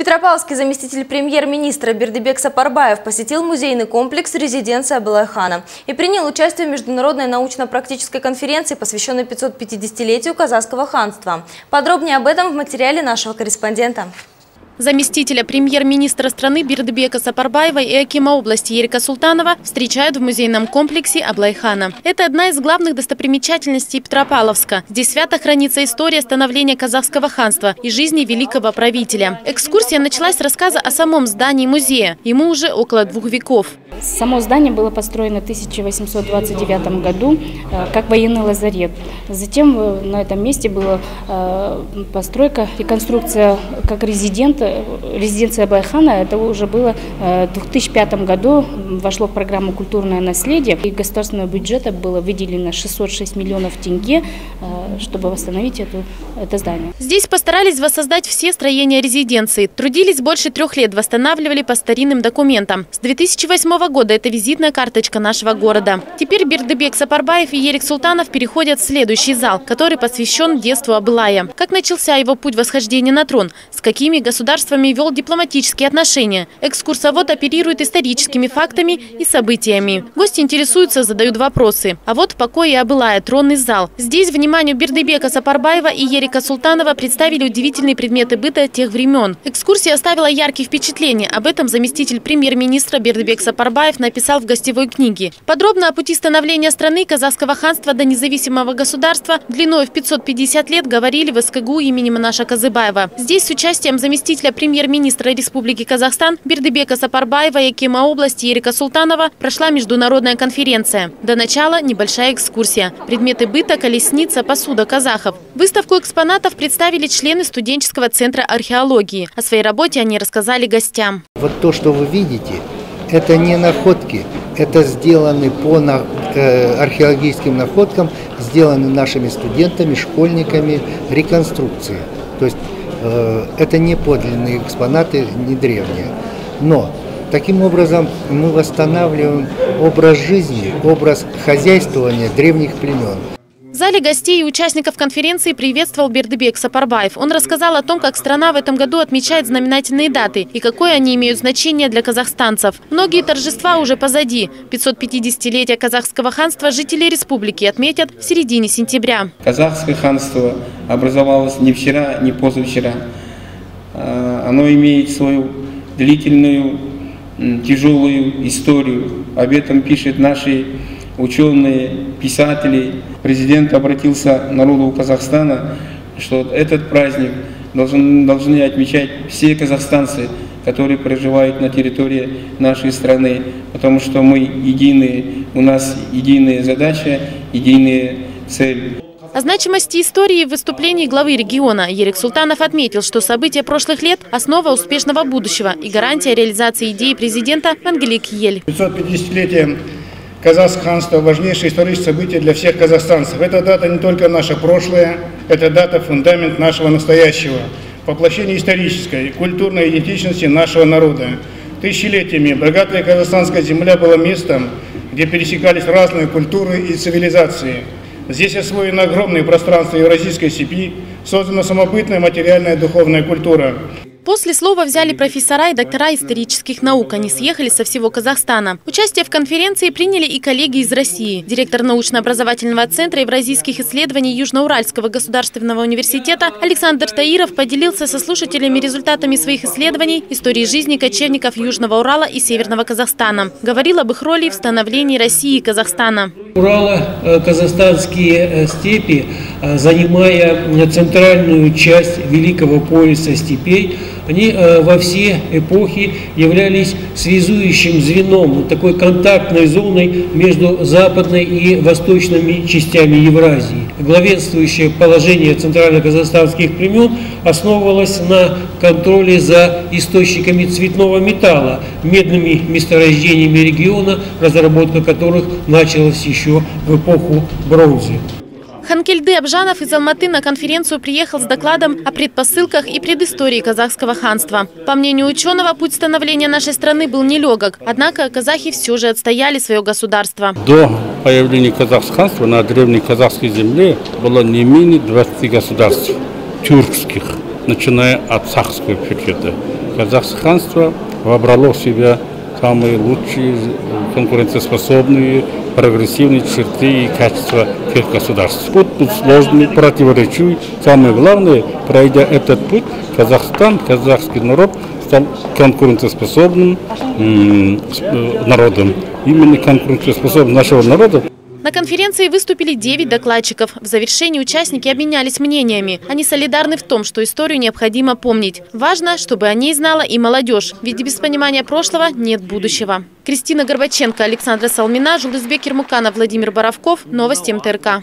Петропавловский заместитель премьер-министра Бердыбек Сапарбаев посетил музейный комплекс «Резиденция Балайхана» и принял участие в международной научно-практической конференции, посвященной 550-летию казахского ханства. Подробнее об этом в материале нашего корреспондента заместителя премьер-министра страны Бирдбека Сапарбаева и Акима области Ерика Султанова встречают в музейном комплексе Аблайхана. Это одна из главных достопримечательностей Петропавловска. Здесь свято хранится история становления казахского ханства и жизни великого правителя. Экскурсия началась с рассказа о самом здании музея. Ему уже около двух веков. Само здание было построено в 1829 году э, как военный лазарет. Затем э, на этом месте была э, постройка, реконструкция как резидента резиденция Байхана, это уже было э, в 2005 году, вошло в программу «Культурное наследие», и государственного бюджета было выделено 606 миллионов тенге, э, чтобы восстановить эту, это здание. Здесь постарались воссоздать все строения резиденции. Трудились больше трех лет, восстанавливали по старинным документам. С 2008 года это визитная карточка нашего города. Теперь Бердыбек Сапарбаев и Ерик Султанов переходят в следующий зал, который посвящен детству Абылая. Как начался его путь восхождения на трон, с какими государствами государствами вел дипломатические отношения. Экскурсовод оперирует историческими фактами и событиями. Гости интересуются, задают вопросы. А вот покой и обылая тронный зал. Здесь вниманию Бердыбека Сапарбаева и Ерика Султанова представили удивительные предметы быта тех времен. Экскурсия оставила яркие впечатления. Об этом заместитель премьер-министра Бердыбек Сапарбаев написал в гостевой книге. Подробно о пути становления страны казахского ханства до независимого государства длиной в 550 лет говорили в СКГУ имени Манаша Казыбаева. Здесь с участием заместителя заместителя премьер-министра Республики Казахстан Бердыбека Сапарбаева и Акима области Ерика Султанова прошла международная конференция. До начала небольшая экскурсия. Предметы быта, колесница, посуда казахов. Выставку экспонатов представили члены студенческого центра археологии. О своей работе они рассказали гостям. Вот то, что вы видите, это не находки, это сделаны по э, археологическим находкам, сделаны нашими студентами, школьниками реконструкции. То есть это не подлинные экспонаты, не древние. Но таким образом мы восстанавливаем образ жизни, образ хозяйствования древних племен. Зале гостей и участников конференции приветствовал Бердыбек Сапарбаев. Он рассказал о том, как страна в этом году отмечает знаменательные даты и какое они имеют значение для казахстанцев. Многие торжества уже позади. 550-летие казахского ханства жители республики отметят в середине сентября. Казахское ханство образовалось не вчера, не позавчера. А, оно имеет свою длительную, тяжелую историю. Об этом пишет наши ученые, писатели. Президент обратился к народу Казахстана, что этот праздник должен, должны отмечать все казахстанцы, которые проживают на территории нашей страны, потому что мы единые, у нас единая задача, единая цель. О значимости истории в выступлении главы региона Ерик Султанов отметил, что события прошлых лет – основа успешного будущего и гарантия реализации идеи президента Ангелик Ель. 550-летие Казахское ханство – важнейшее историческое событие для всех казахстанцев. Эта дата не только наше прошлое, это дата – фундамент нашего настоящего, воплощение исторической культурной идентичности нашего народа. Тысячелетиями богатая казахстанская земля была местом, где пересекались разные культуры и цивилизации. Здесь освоено огромное пространство Евразийской степи, создана самобытная материальная духовная культура. После слова взяли профессора и доктора исторических наук. Они съехали со всего Казахстана. Участие в конференции приняли и коллеги из России. Директор научно-образовательного центра евразийских исследований Южноуральского государственного университета Александр Таиров поделился со слушателями результатами своих исследований истории жизни кочевников Южного Урала и Северного Казахстана. Говорил об их роли в становлении России и Казахстана. Урала э, казахстанские э, степи, э, занимая центральную часть великого пояса степей, они э, во все эпохи являлись связующим звеном, такой контактной зоной между западной и восточными частями Евразии. Главенствующее положение центрально-казахстанских племен основывалось на контроле за источниками цветного металла, медными месторождениями региона, разработка которых началась еще в эпоху бронзы. Ханкельды Абжанов из Алматы на конференцию приехал с докладом о предпосылках и предыстории казахского ханства. По мнению ученого, путь становления нашей страны был нелегок. Однако казахи все же отстояли свое государство. До появления казахского ханства на древней казахской земле было не менее 20 государств тюркских, начиная от сахского периода. Казахстанство вобрало в себя самые лучшие, конкурентоспособные, прогрессивные черты и качества всех государств. Путь тут сложный, противоречивый. Самое главное, пройдя этот путь, Казахстан, казахский народ стал конкурентоспособным народом. Именно конкурентоспособность нашего народа на конференции выступили 9 докладчиков. В завершении участники обменялись мнениями. Они солидарны в том, что историю необходимо помнить. Важно, чтобы о ней знала и молодежь, ведь без понимания прошлого нет будущего. Кристина Горбаченко, Александра Салмина, Жулызбек Ермуканов, Владимир Боровков. Новости МТРК.